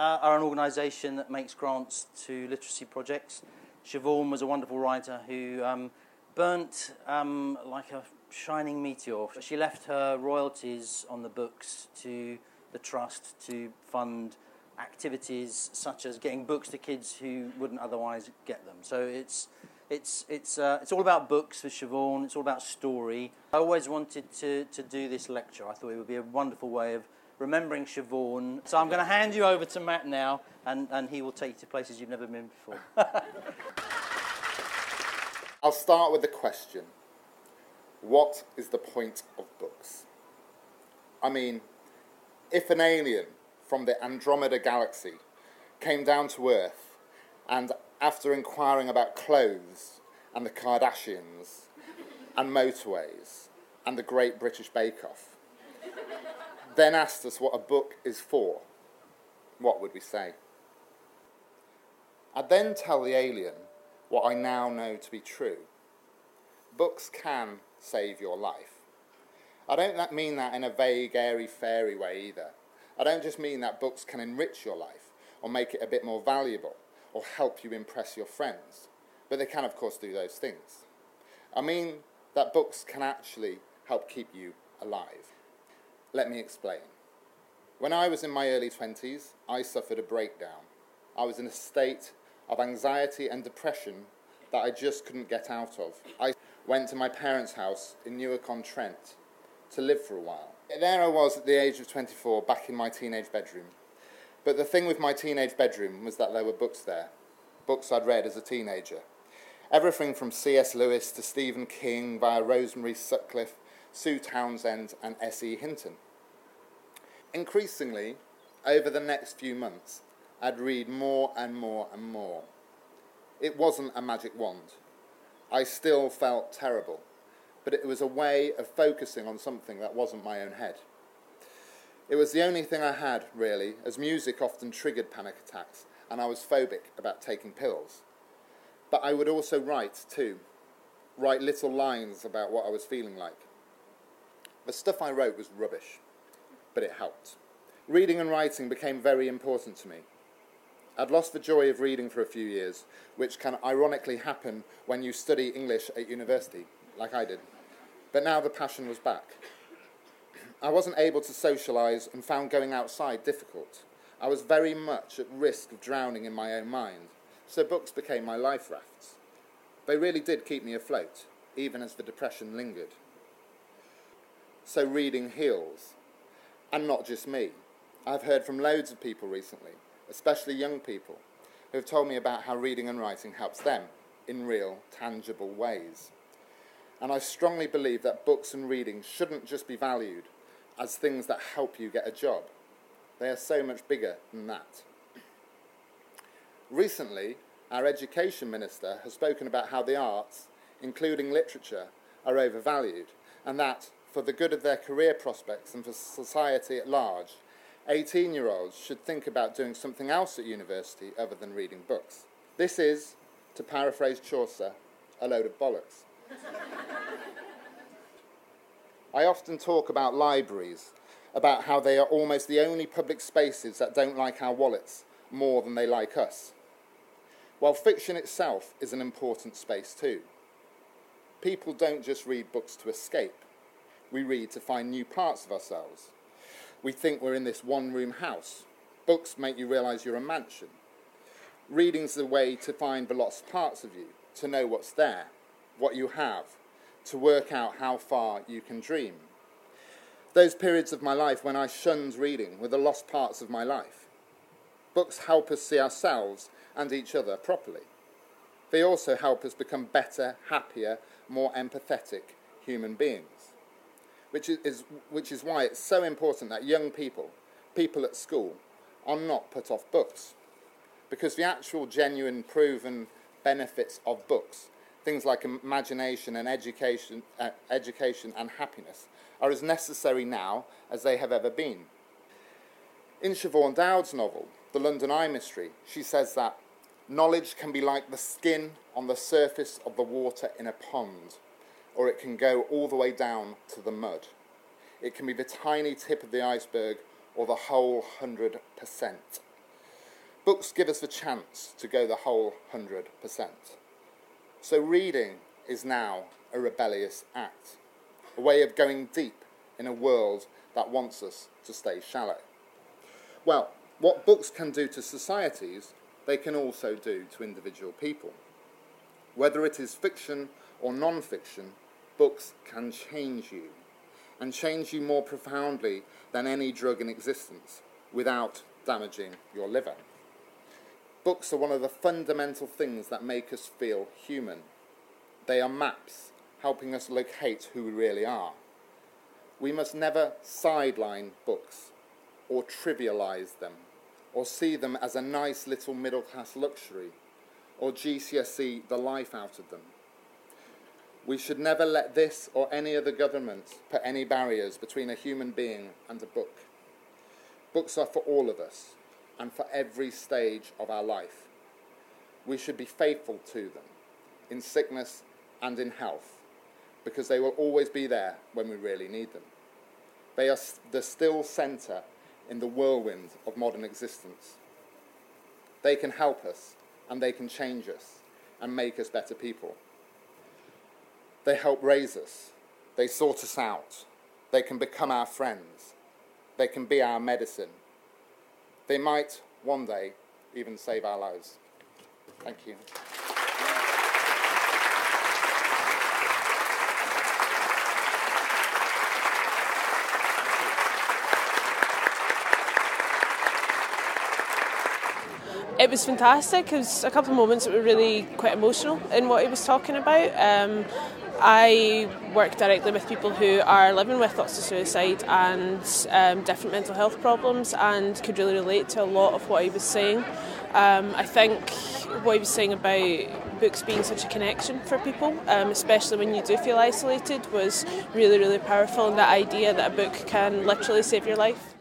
uh, are an organisation that makes grants to literacy projects. Siobhan was a wonderful writer who um, burnt um, like a shining meteor. She left her royalties on the books to the trust to fund activities such as getting books to kids who wouldn't otherwise get them. So it's it's it's uh, it's all about books for Siobhan. It's all about story. I always wanted to to do this lecture. I thought it would be a wonderful way of remembering Siobhan. So I'm going to hand you over to Matt now, and, and he will take you to places you've never been before. I'll start with the question What is the point of books? I mean, if an alien from the Andromeda galaxy came down to Earth and, after inquiring about clothes and the Kardashians and motorways and the Great British Bake Off, then asked us what a book is for, what would we say? I'd then tell the alien what I now know to be true. Books can save your life. I don't mean that in a vague, airy, fairy way either. I don't just mean that books can enrich your life or make it a bit more valuable or help you impress your friends, but they can, of course, do those things. I mean that books can actually help keep you alive. Let me explain. When I was in my early 20s, I suffered a breakdown. I was in a state of anxiety and depression that I just couldn't get out of. I went to my parents' house in Newark-on-Trent to live for a while. There I was at the age of 24, back in my teenage bedroom. But the thing with my teenage bedroom was that there were books there, books I'd read as a teenager. Everything from C.S. Lewis to Stephen King via Rosemary Sutcliff Sue Townsend, and S.E. Hinton. Increasingly, over the next few months, I'd read more and more and more. It wasn't a magic wand. I still felt terrible, but it was a way of focusing on something that wasn't my own head. It was the only thing I had, really, as music often triggered panic attacks, and I was phobic about taking pills. But I would also write, too, write little lines about what I was feeling like. The stuff I wrote was rubbish, but it helped. Reading and writing became very important to me. I'd lost the joy of reading for a few years, which can ironically happen when you study English at university, like I did. But now the passion was back. I wasn't able to socialise and found going outside difficult. I was very much at risk of drowning in my own mind, so books became my life rafts. They really did keep me afloat, even as the depression lingered so reading heals. And not just me. I've heard from loads of people recently, especially young people, who have told me about how reading and writing helps them in real, tangible ways. And I strongly believe that books and reading shouldn't just be valued as things that help you get a job. They are so much bigger than that. Recently, our education minister has spoken about how the arts, including literature, are overvalued, and that for the good of their career prospects and for society at large, 18 year olds should think about doing something else at university other than reading books. This is, to paraphrase Chaucer, a load of bollocks. I often talk about libraries, about how they are almost the only public spaces that don't like our wallets more than they like us. While fiction itself is an important space too. People don't just read books to escape we read to find new parts of ourselves. We think we're in this one room house. Books make you realize you're a mansion. Reading's the way to find the lost parts of you, to know what's there, what you have, to work out how far you can dream. Those periods of my life when I shunned reading were the lost parts of my life. Books help us see ourselves and each other properly. They also help us become better, happier, more empathetic human beings which is, which is why it's so important that young people, people at school, are not put off books. Because the actual genuine proven benefits of books, things like imagination and education, uh, education and happiness, are as necessary now as they have ever been. In Siobhan Dowd's novel, The London Eye Mystery, she says that knowledge can be like the skin on the surface of the water in a pond or it can go all the way down to the mud. It can be the tiny tip of the iceberg or the whole 100%. Books give us the chance to go the whole 100%. So reading is now a rebellious act, a way of going deep in a world that wants us to stay shallow. Well, what books can do to societies, they can also do to individual people. Whether it is fiction or non fiction, books can change you, and change you more profoundly than any drug in existence without damaging your liver. Books are one of the fundamental things that make us feel human. They are maps helping us locate who we really are. We must never sideline books or trivialise them or see them as a nice little middle class luxury or GCSE the life out of them. We should never let this or any other government put any barriers between a human being and a book. Books are for all of us and for every stage of our life. We should be faithful to them in sickness and in health because they will always be there when we really need them. They are the still centre in the whirlwind of modern existence. They can help us and they can change us and make us better people. They help raise us, they sort us out, they can become our friends, they can be our medicine. They might one day even save our lives. Thank you. It was fantastic. It was a couple of moments that were really quite emotional in what he was talking about. Um, I work directly with people who are living with thoughts of suicide and um, different mental health problems and could really relate to a lot of what he was saying. Um, I think what he was saying about books being such a connection for people, um, especially when you do feel isolated, was really, really powerful. And that idea that a book can literally save your life.